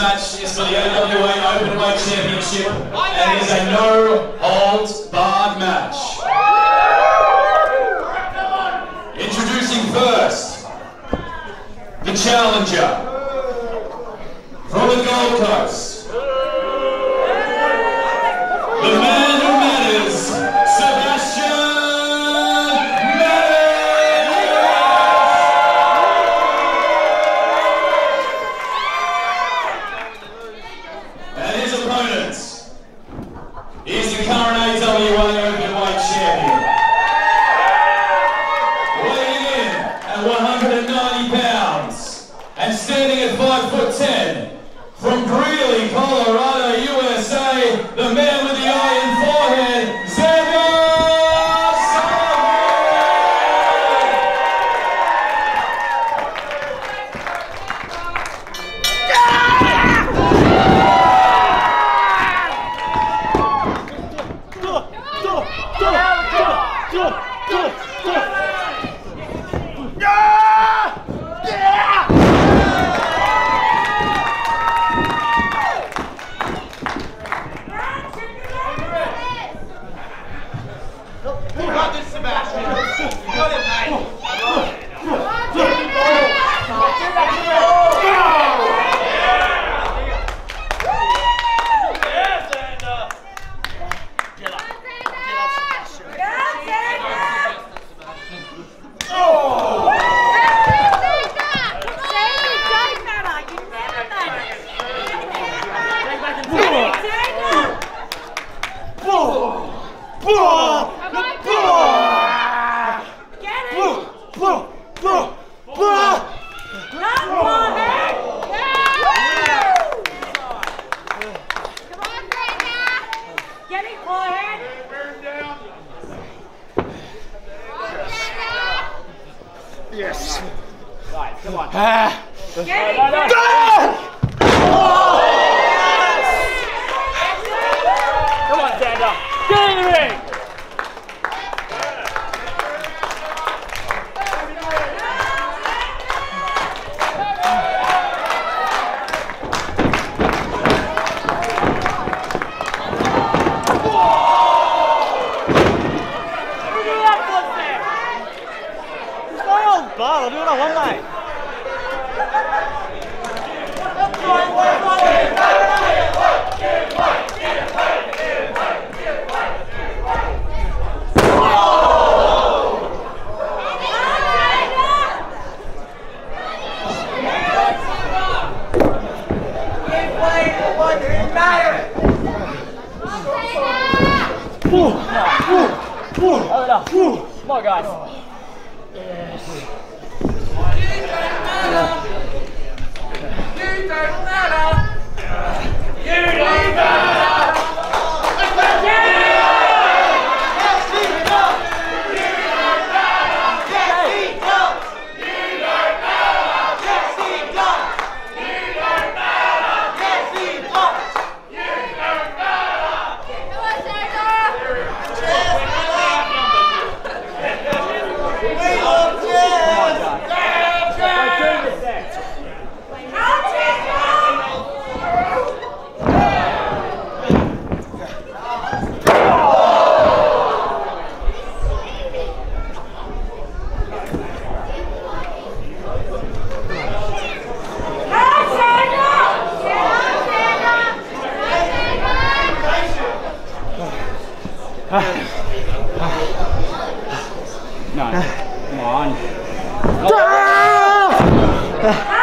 match is for the NWA Openweight Championship and it is a no holds barred match. Introducing first the challenger 坐坐坐。guys. no. Come on. Oh.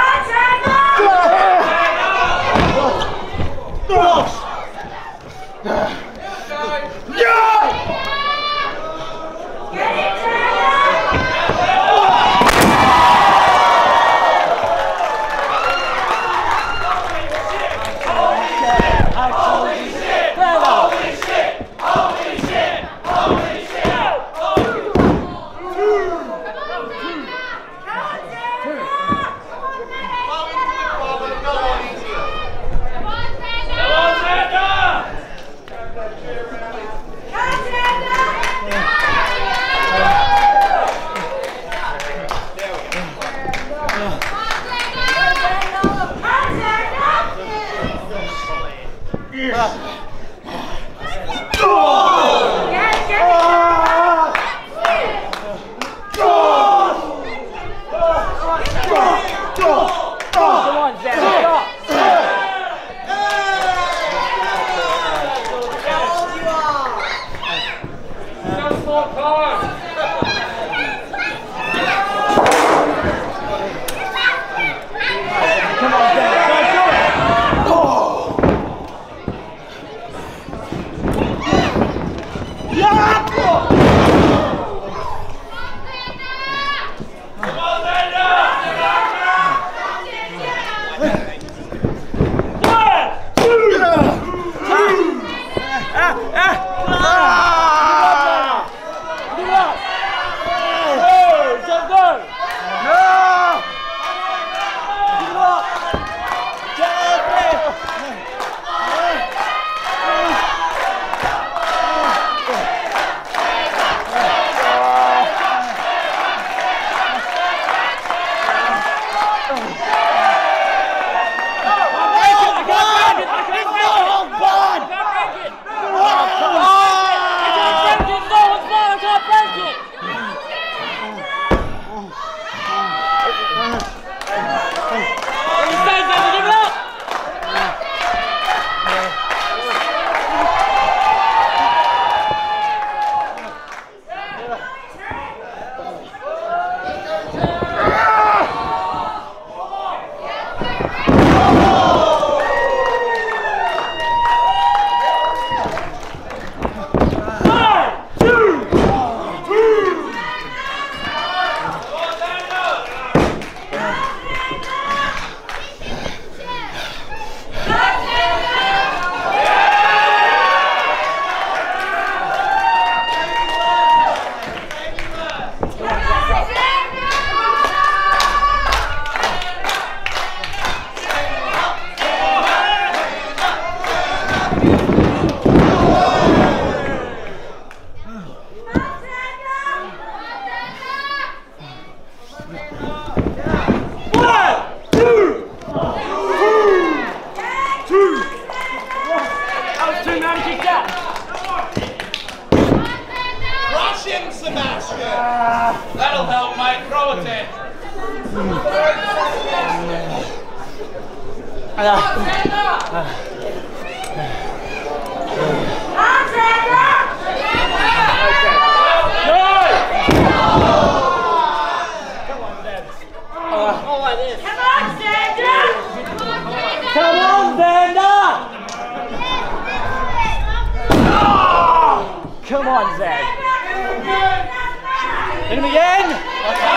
Come on, Zed. Hit him again.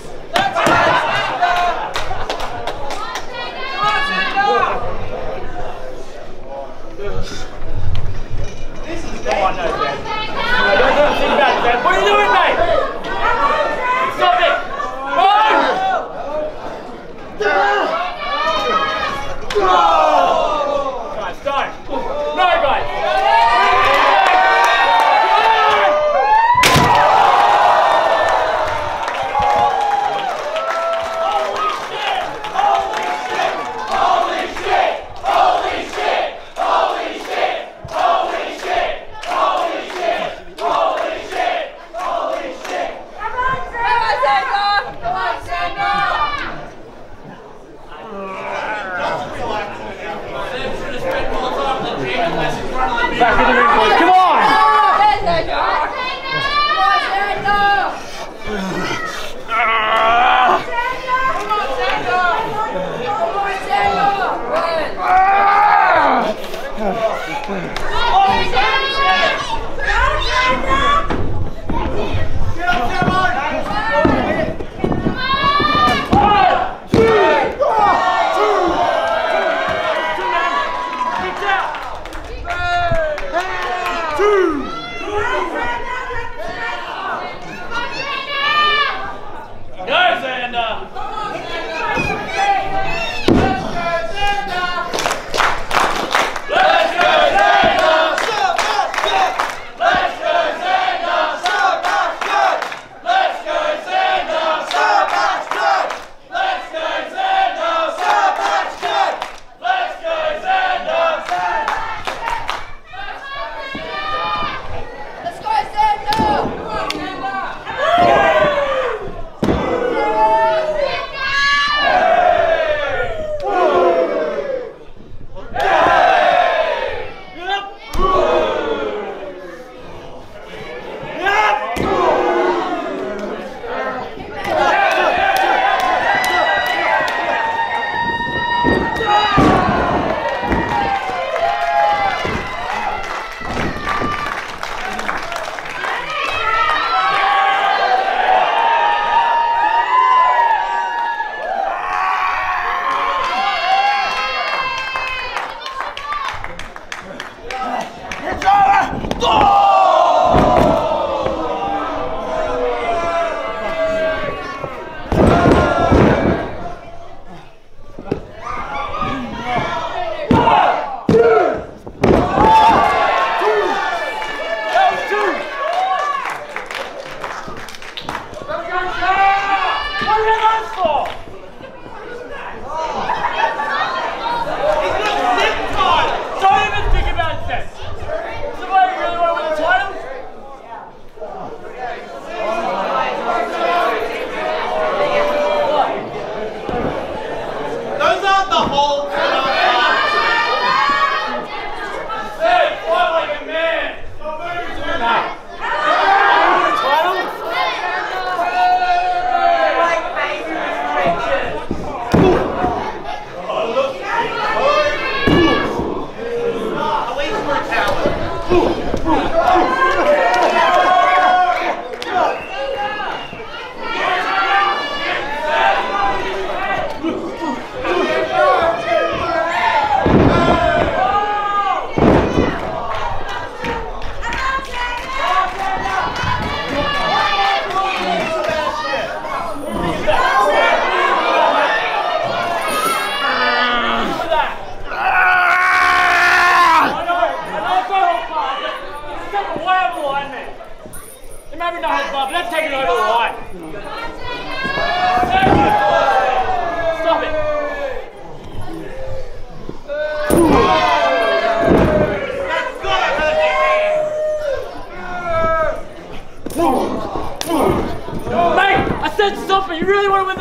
You really want to win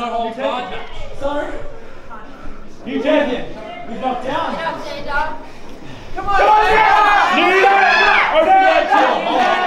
no hold card. Sorry. New champion. We knocked down. Come on, Come on, yeah! Yeah!